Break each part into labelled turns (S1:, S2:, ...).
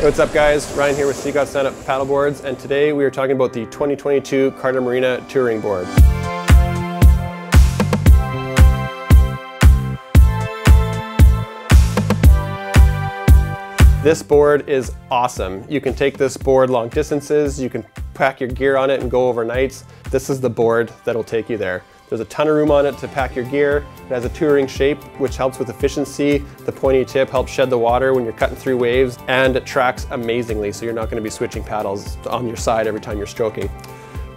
S1: What's up guys? Ryan here with Seagods Stand Up Paddleboards and today we are talking about the 2022 Carta Marina Touring Board. This board is awesome. You can take this board long distances, you can pack your gear on it and go overnights. This is the board that'll take you there. There's a ton of room on it to pack your gear. It has a touring shape, which helps with efficiency. The pointy tip helps shed the water when you're cutting through waves, and it tracks amazingly, so you're not gonna be switching paddles on your side every time you're stroking.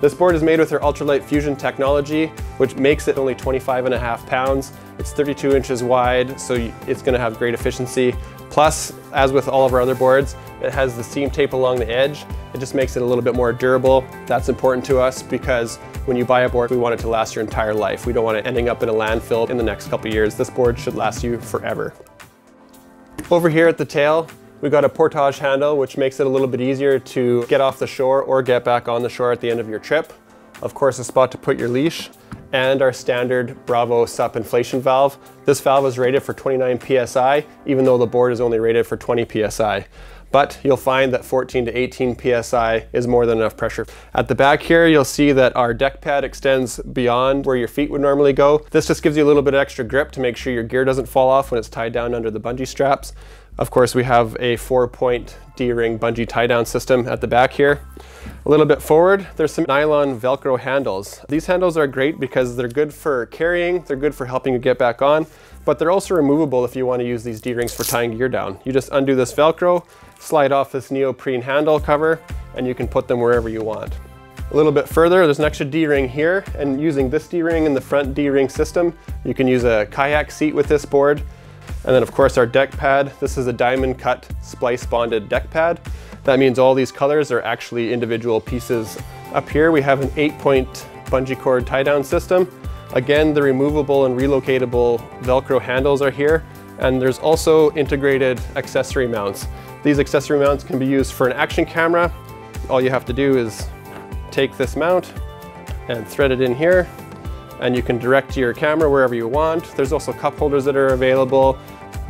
S1: This board is made with our ultralight fusion technology, which makes it only 25 and a half pounds. It's 32 inches wide, so it's gonna have great efficiency. Plus, as with all of our other boards, it has the seam tape along the edge. It just makes it a little bit more durable. That's important to us because when you buy a board, we want it to last your entire life. We don't want it ending up in a landfill in the next couple years. This board should last you forever. Over here at the tail, we've got a portage handle, which makes it a little bit easier to get off the shore or get back on the shore at the end of your trip. Of course, a spot to put your leash and our standard Bravo SUP inflation valve. This valve is rated for 29 PSI, even though the board is only rated for 20 PSI. But you'll find that 14 to 18 PSI is more than enough pressure. At the back here, you'll see that our deck pad extends beyond where your feet would normally go. This just gives you a little bit of extra grip to make sure your gear doesn't fall off when it's tied down under the bungee straps. Of course, we have a four point D-ring bungee tie down system at the back here. A little bit forward, there's some nylon Velcro handles. These handles are great because they're good for carrying, they're good for helping you get back on, but they're also removable if you want to use these D-rings for tying gear down. You just undo this Velcro, slide off this neoprene handle cover, and you can put them wherever you want. A little bit further, there's an extra D-ring here, and using this D-ring and the front D-ring system, you can use a kayak seat with this board. And then of course our deck pad, this is a diamond cut splice bonded deck pad. That means all these colors are actually individual pieces. Up here we have an eight point bungee cord tie down system. Again, the removable and relocatable Velcro handles are here. And there's also integrated accessory mounts. These accessory mounts can be used for an action camera. All you have to do is take this mount and thread it in here and you can direct your camera wherever you want. There's also cup holders that are available.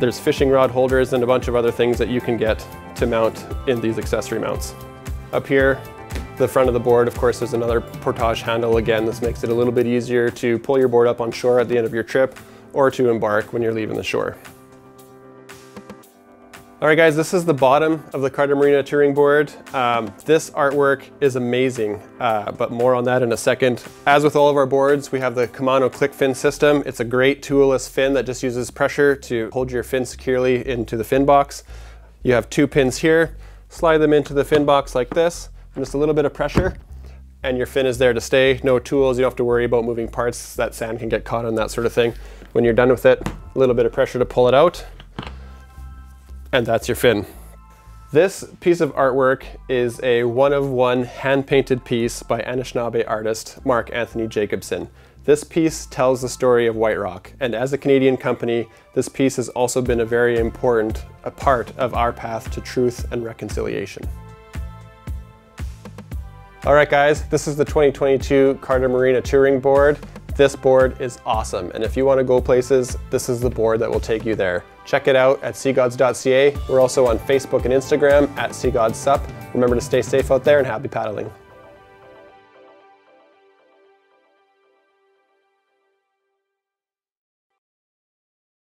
S1: There's fishing rod holders and a bunch of other things that you can get to mount in these accessory mounts. Up here, the front of the board, of course, there's another portage handle. Again, this makes it a little bit easier to pull your board up on shore at the end of your trip or to embark when you're leaving the shore. All right guys, this is the bottom of the Carta Marina touring board. Um, this artwork is amazing, uh, but more on that in a second. As with all of our boards, we have the Kamano click fin system. It's a great toolless fin that just uses pressure to hold your fin securely into the fin box. You have two pins here, slide them into the fin box like this, and just a little bit of pressure, and your fin is there to stay. No tools, you don't have to worry about moving parts. That sand can get caught on that sort of thing. When you're done with it, a little bit of pressure to pull it out, and that's your fin. This piece of artwork is a one of one hand painted piece by Anishinaabe artist Mark Anthony Jacobson. This piece tells the story of White Rock, and as a Canadian company, this piece has also been a very important a part of our path to truth and reconciliation. All right guys, this is the 2022 Carta Marina Touring Board. This board is awesome, and if you want to go places, this is the board that will take you there. Check it out at seagods.ca. We're also on Facebook and Instagram at seagodsup. Remember to stay safe out there and happy paddling.